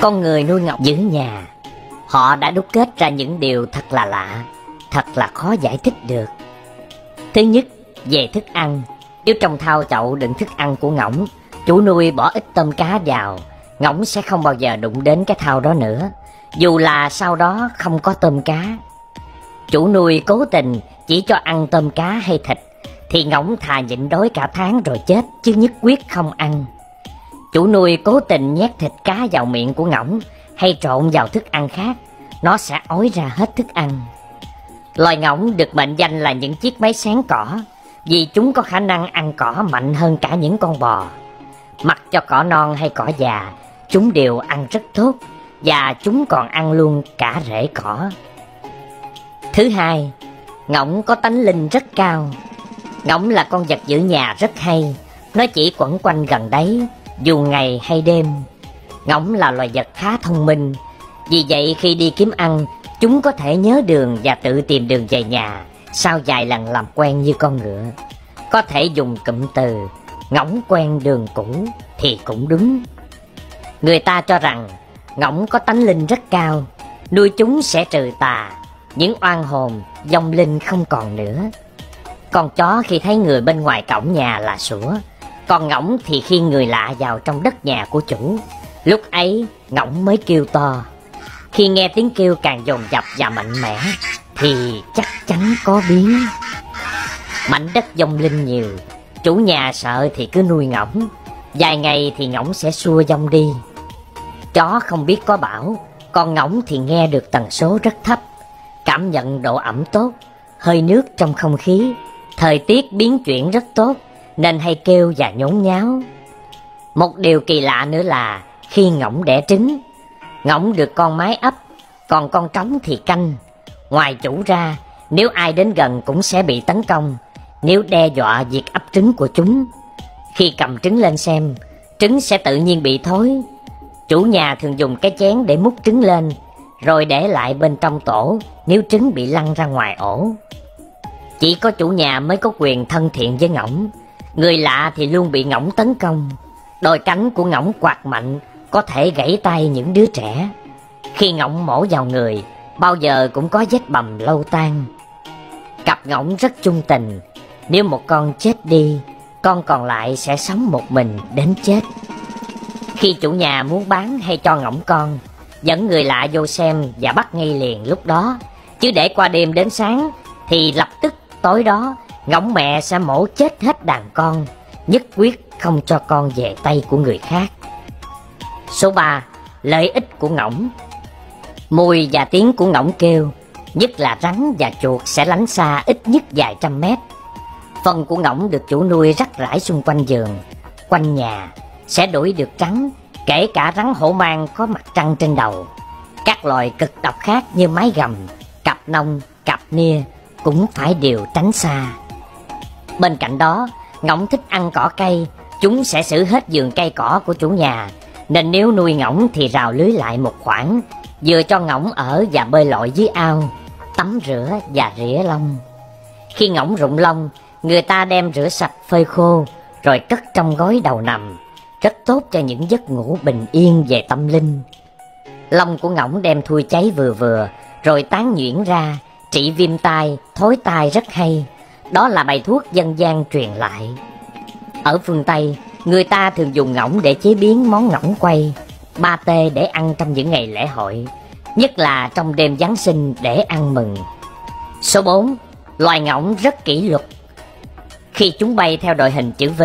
Con người nuôi ngỗng giữ nhà Họ đã đúc kết ra những điều thật là lạ Thật là khó giải thích được. Thứ nhất, về thức ăn. Nếu trong thao chậu đựng thức ăn của ngỗng Chủ nuôi bỏ ít tôm cá vào Ngỗng sẽ không bao giờ đụng đến cái thao đó nữa. Dù là sau đó không có tôm cá Chủ nuôi cố tình chỉ cho ăn tôm cá hay thịt Thì ngỗng thà nhịn đói cả tháng rồi chết Chứ nhất quyết không ăn. Chủ nuôi cố tình nhét thịt cá vào miệng của ngỗng Hay trộn vào thức ăn khác, Nó sẽ ói ra hết thức ăn. Loài ngỗng được mệnh danh là những chiếc máy sáng cỏ, Vì chúng có khả năng ăn cỏ mạnh hơn cả những con bò. Mặc cho cỏ non hay cỏ già, Chúng đều ăn rất tốt Và chúng còn ăn luôn cả rễ cỏ. Thứ hai, Ngỗng có tánh linh rất cao. Ngỗng là con vật giữ nhà rất hay, Nó chỉ quẩn quanh gần đấy dù ngày hay đêm, Ngỗng là loài vật khá thông minh. Vì vậy khi đi kiếm ăn, Chúng có thể nhớ đường và tự tìm đường về nhà, Sau vài lần làm quen như con ngựa. Có thể dùng cụm từ, Ngỗng quen đường cũ Thì cũng đúng. Người ta cho rằng, Ngỗng có tánh linh rất cao, Nuôi chúng sẽ trừ tà, Những oan hồn Dòng linh không còn nữa. Con chó khi thấy người bên ngoài cổng nhà là sủa còn ngỗng thì khi người lạ vào trong đất nhà của chủ, Lúc ấy ngỗng mới kêu to. Khi nghe tiếng kêu càng dồn dập và mạnh mẽ, Thì chắc chắn có biến. Mảnh đất dông linh nhiều, Chủ nhà sợ thì cứ nuôi ngỗng. Vài ngày thì ngỗng sẽ xua dông đi. Chó không biết có bảo Còn ngỗng thì nghe được tần số rất thấp, Cảm nhận độ ẩm tốt, Hơi nước trong không khí, Thời tiết biến chuyển rất tốt. Nên hay kêu và nhốn nháo Một điều kỳ lạ nữa là Khi ngỗng đẻ trứng Ngỗng được con mái ấp, còn con trống thì canh. Ngoài chủ ra, nếu ai đến gần cũng sẽ bị tấn công, nếu đe dọa việc ấp trứng của chúng. Khi cầm trứng lên xem, trứng sẽ tự nhiên bị thối. Chủ nhà thường dùng cái chén để múc trứng lên, rồi để lại bên trong tổ nếu trứng bị lăn ra ngoài ổ. Chỉ có chủ nhà mới có quyền thân thiện với ngỗng, người lạ thì luôn bị ngỗng tấn công. Đôi cánh của ngỗng quạt mạnh có thể gãy tay những đứa trẻ. Khi ngỗng mổ vào người, bao giờ cũng có vết bầm lâu tan. Cặp ngỗng rất trung tình, nếu một con chết đi, con còn lại sẽ sống một mình đến chết. Khi chủ nhà muốn bán hay cho ngỗng con, dẫn người lạ vô xem và bắt ngay liền lúc đó. Chứ để qua đêm đến sáng thì lập tức tối đó ngỗng mẹ sẽ mổ chết hết đàn con, nhất quyết không cho con về tay của người khác. Số 3. Lợi ích của ngỗng Mùi và tiếng của ngỗng kêu Nhất là rắn và chuột sẽ lánh xa ít nhất vài trăm mét Phần của ngỗng được chủ nuôi rắc rải xung quanh giường Quanh nhà Sẽ đuổi được trắng Kể cả rắn hổ mang có mặt trăng trên đầu Các loài cực độc khác như mái gầm Cặp nông, cặp nia Cũng phải đều tránh xa Bên cạnh đó Ngỗng thích ăn cỏ cây Chúng sẽ xử hết giường cây cỏ của chủ nhà nên nếu nuôi ngỗng thì rào lưới lại một khoảng, vừa cho ngỗng ở và bơi lội dưới ao, tắm rửa và rỉa lông. Khi ngỗng rụng lông, người ta đem rửa sạch phơi khô, rồi cất trong gói đầu nằm, rất tốt cho những giấc ngủ bình yên về tâm linh. Lông của ngỗng đem thui cháy vừa vừa, rồi tán nhuyễn ra, trị viêm tai, thối tai rất hay. Đó là bài thuốc dân gian truyền lại. Ở phương Tây, Người ta thường dùng ngỗng để chế biến món ngỗng quay, ba tê để ăn trong những ngày lễ hội, nhất là trong đêm Giáng sinh để ăn mừng. Số 4. Loài ngỗng rất kỷ luật. Khi chúng bay theo đội hình chữ V,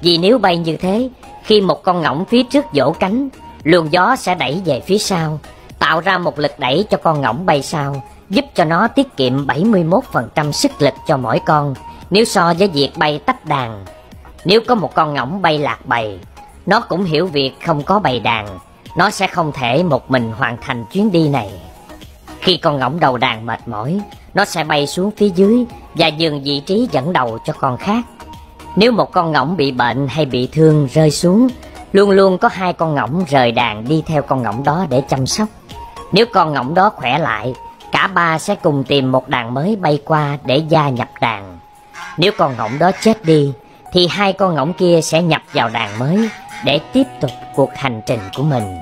vì nếu bay như thế, khi một con ngỗng phía trước vỗ cánh, luồng gió sẽ đẩy về phía sau, tạo ra một lực đẩy cho con ngỗng bay sau, giúp cho nó tiết kiệm 71% sức lực cho mỗi con, nếu so với việc bay tách đàn nếu có một con ngỗng bay lạc bầy, nó cũng hiểu việc không có bầy đàn, nó sẽ không thể một mình hoàn thành chuyến đi này. Khi con ngỗng đầu đàn mệt mỏi, nó sẽ bay xuống phía dưới và dừng vị trí dẫn đầu cho con khác. Nếu một con ngỗng bị bệnh hay bị thương rơi xuống, luôn luôn có hai con ngỗng rời đàn đi theo con ngỗng đó để chăm sóc. Nếu con ngỗng đó khỏe lại, cả ba sẽ cùng tìm một đàn mới bay qua để gia nhập đàn. Nếu con ngỗng đó chết đi, thì hai con ngỗng kia sẽ nhập vào đàn mới để tiếp tục cuộc hành trình của mình